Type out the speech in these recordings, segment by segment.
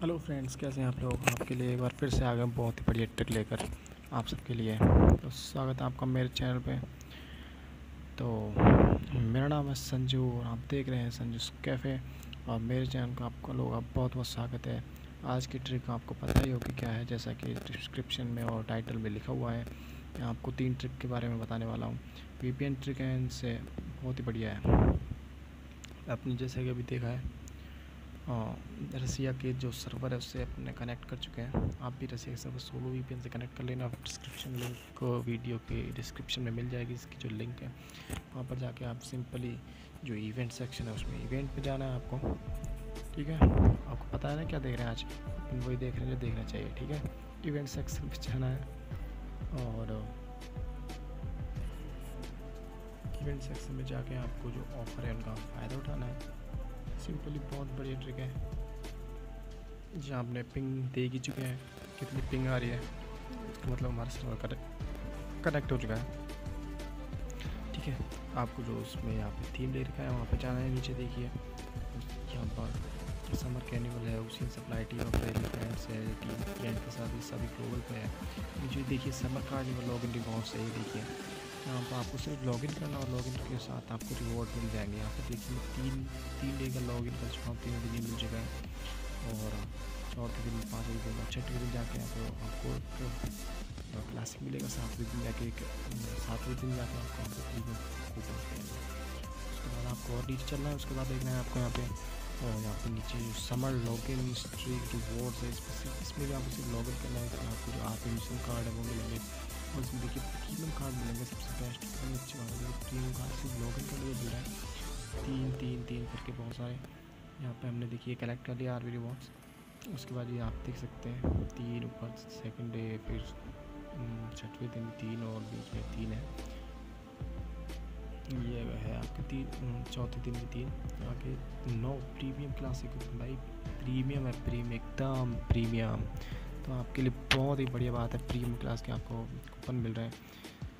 Hello friends, कैसे हैं आप लोग? आपके लिए एक बार फिर से आ गए बहुत ही बढ़िया ट्रिक लेकर आप सबके लिए। तो स्वागत है आपका मेरे चैनल पे। तो मेरा नाम है संजू और आप देख रहे हैं संजू कैफ़े और मेरे चैनल का आपका लोग आप बहुत बहुत स्वागत है। आज की ट्रिक आपको पता ही होगी क्या है, जैसा कि डिस्क्रिप्शन में और टाइटल में लिखा हुआ है। मैं आपको तीन ट्रिक के बारे में बताने वाला हूँ। वी ट्रिक है, इनसे बहुत ही बढ़िया है। आपने जैसे कि अभी देखा है रसिया के जो सर्वर है, उससे अपने कनेक्ट कर चुके हैं। आप भी रसिया के सर्वर सोलो वी से कनेक्ट कर लेना। डिस्क्रिप्शन लिंक वीडियो के डिस्क्रिप्शन में मिल जाएगी इसकी जो लिंक है। वहाँ पर जाके आप सिंपली जो इवेंट सेक्शन है, उसमें इवेंट पे जाना है आपको। ठीक है? आपको पता है ना क्या देख रहे हैं आज? वही देख रहे हैं जो देखना चाहिए, ठीक है? इवेंट सेक्शन पे जाना है। और इवेंट सेक्शन में जाके आपको जो ऑफ़र है, उनका फ़ायदा उठाना है। सिंपली बहुत बढ़िया ट्रिक है। जहाँ आपने पिंग दे ही चुके हैं, कितनी पिंग आ रही है इसका मतलब हमारा सर्वर कनेक्ट कनेक्ट हो चुका है। ठीक है, आपको जो उसमें यहाँ पे थीम दे रखा है, वहाँ पे जाना है, नीचे देखिए। यहाँ पर समर कैनिवल है, उसी सप्लाई टीम ऑफ़ फ्रेंड्स है टीम फ्रेंड के साथ ये सभी ग्लोबल पे है। नीचे देखिए समर कार्निवल लॉग इन बहुत सही देखिए। यहाँ पर आपको सिर्फ़ लॉगिन करना और लॉगिन के साथ आपको रिवॉर्ड मिल जाएँगे। यहाँ पर देखिए, तीन तीन डे का लॉगिन कर चुका हूँ तीन दिन मिल चुका है। और चौथे दिन पाँचवें दिन छठे दिन जाके यहाँ पर आपको क्लासिक मिलेगा। सातवें दिन जाके एक सातवें दिन जाके आपको प्रीमियम कूपन मिलेंगे उसके बाद आपको और नीचे चलना है। उसके बाद देखना है आपको यहाँ पे, और यहाँ पे नीचे जो समर लॉगिन स्ट्रीक रिवॉर्ड्स है इसमें भी आपको सिर्फ़ लॉगिन करना है। आपको जो आप कार्ड है वो मिलेंगे। बेस्ट बहुत अच्छी बात है प्रीमियम कार्ड सिर्फ़ लॉगिन के लिए रहा है। तीन तीन तीन करके बहुत सारे। यहाँ पे हमने देखिए कलेक्ट कर लिया आर रिवॉर्ड्स उसके बाद ये आप देख सकते हैं, तीन ऊपर सेकंड डे फिर छठवें दिन तीन और बीच में तीन है। ये है आपके तीन चौथे दिन में तीन। आगे नौ प्रीमियम क्लासिक भाई प्रीमियम है प्रीमियम एकदम प्रीमियम तो आपके लिए बहुत ही बढ़िया बात है प्रीमियम क्लास के आपको कूपन मिल रहे हैं।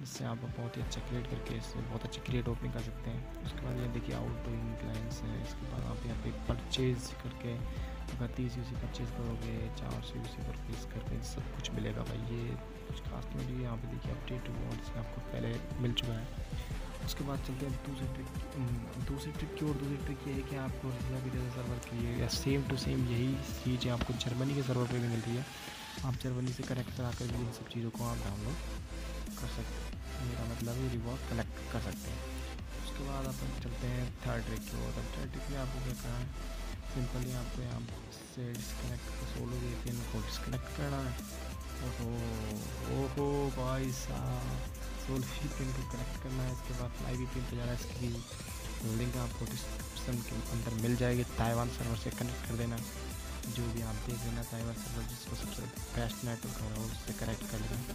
जिससे आप बहुत ही अच्छा क्रिएट करके इससे बहुत अच्छी क्रिएट ओपनिंग कर सकते हैं। उसके बाद ये देखिए आउट डोइंग क्लाइंट्स हैं, इसके बाद आप यहाँ पे परचेज करके, अगर तीस यू सी परचेज़ करोगे, चार सौ यू सी परचेज़ करके सब कुछ मिलेगा भाई, ये कुछ खास नहीं है। यहाँ पे देखिए अपडेट रिवॉर्ड्स आपको पहले मिल चुका है। उसके बाद चलते हैं दूसरी ट्रिक दूसरी ट्रिक की और दूसरी ट्रिक ये है कि आपको भी सर्वर के लिए, या सेम टू सेम यही चीज़ आपको जर्मनी के सर्वर पे भी मिल रही है। आप जर्मनी से कनेक्ट करा कर भी इन सब चीज़ों को आप डाउनलोड कर सकते हैं। मेरा मतलब है रिवॉर्ड कलेक्ट कर सकते हैं। उसके बाद अपन चलते हैं थर्ड ट्रिक की ओर। थर्ड ट्रिक में आपको क्या करना है? सिंपली आपको यहाँ से डिसकनेक्ट सोलो वी को डिस्कनेक्ट करना है। ओहो ओहो, भाई साहब। सोल वी को कनेक्ट करना है, इसके बाद फ्लाई वी पे जाना है। इसकी लिंक आपको डिस्क्रिप्शन के अंदर मिल जाएगी। ताइवान सर्वर से कनेक्ट कर देना। जो भी आप देख लेना ताइवान सर्वर जिसको सबसे बेस्ट नेटवर्क हो है उससे कनेक्ट कर लेना।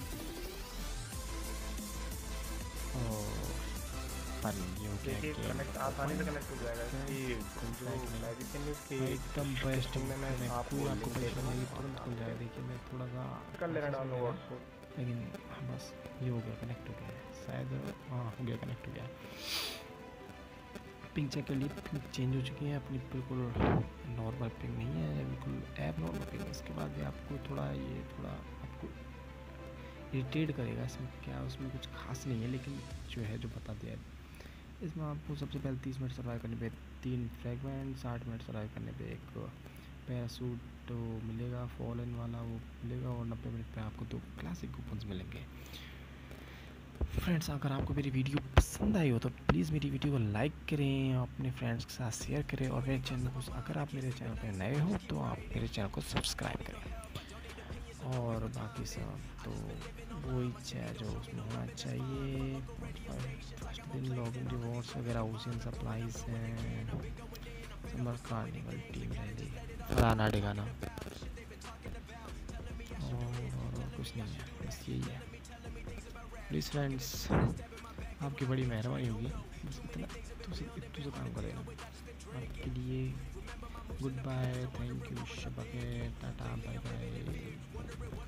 एकदम बेस्ट में मैं आपको आपको पैसा तुरंत खुल जाएगा देखिए मैं थोड़ा सा कर लेना डाउनलोड लेकिन बस ये हो गया कनेक्ट हो गया शायद हाँ हो गया कनेक्ट हो गया। पिंग चेक कर ली पिंग चेंज हो चुकी है अपनी बिल्कुल नॉर्मल पिंग नहीं है बिल्कुल ऐप नॉर्मल पिंग इसके बाद आपको थोड़ा ये थोड़ा आपको इरीटेट करेगा इसमें क्या उसमें कुछ खास नहीं है लेकिन जो है जो बता दिया है इसमें आपको सबसे पहले तीस मिनट सर्वाइव करने पे, तीन फ्रेगमेंट साठ मिनट सर्वाइव करने पे एक पैरासूट तो मिलेगा फॉलन वाला वो मिलेगा और नब्बे मिनट पे आपको दो क्लासिक कूपन्स मिलेंगे। फ्रेंड्स अगर आपको मेरी वीडियो पसंद आई हो तो प्लीज़ मेरी वीडियो को लाइक करें, अपने फ्रेंड्स के साथ शेयर करें और मेरे चैनल को अगर आप मेरे चैनल पर नए हो तो आप मेरे चैनल को सब्सक्राइब करें। और बाकी सब तो वही है जो उसमें होना चाहिए। फ़र्स्ट दिन लॉग इन रिवॉर्ड्स वगैरह ओशियन सप्लाईज हैं। समर कार्निवल टीम रैली फलाना डिगाना और कुछ नहीं है बस यही है। प्लीज़ फ्रेंड्स आपकी बड़ी मेहरबानी होगी। बस इतना तुझे तुझे काम करेगा आपके लिए गुड बाय थैंक यू शबके टाटा बाय बाय